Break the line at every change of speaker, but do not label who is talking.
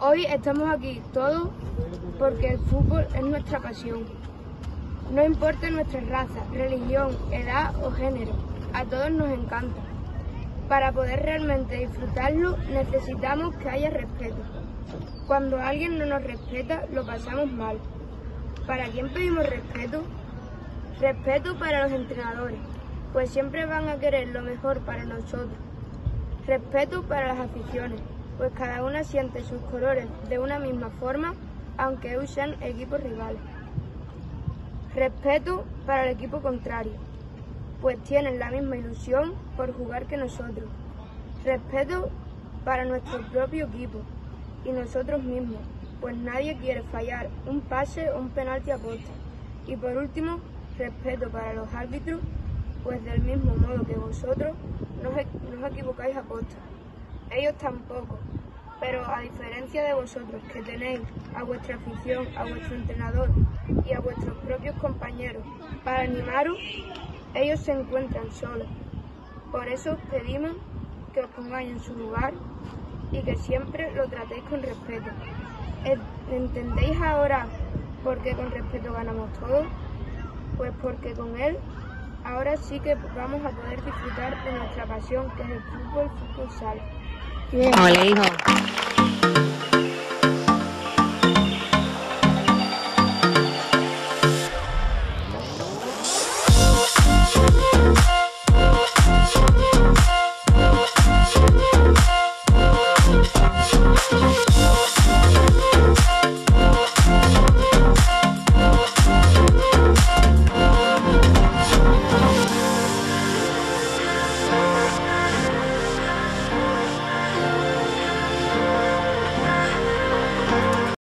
Hoy estamos aquí todos porque el fútbol es nuestra pasión. No importa nuestra raza, religión, edad o género, a todos nos encanta. Para poder realmente disfrutarlo necesitamos que haya respeto. Cuando alguien no nos respeta, lo pasamos mal. ¿Para quién pedimos respeto? Respeto para los entrenadores, pues siempre van a querer lo mejor para nosotros. Respeto para las aficiones, pues cada una siente sus colores de una misma forma, aunque usen equipos rivales. Respeto para el equipo contrario, pues tienen la misma ilusión por jugar que nosotros. Respeto para nuestro propio equipo y nosotros mismos, pues nadie quiere fallar un pase o un penalti a posta. Y por último, respeto para los árbitros, pues del mismo modo que vosotros os equivocáis a posta. Ellos tampoco, pero a diferencia de vosotros que tenéis a vuestra afición, a vuestro entrenador y a vuestros propios compañeros para animaros, ellos se encuentran solos. Por eso os pedimos que os pongáis en su lugar y que siempre lo tratéis con respeto. ¿Entendéis ahora por qué con respeto ganamos todos? Pues porque con él ahora sí que vamos a poder disfrutar de nuestra pasión, que es el fútbol, fútbol sala.
Hola, hijo.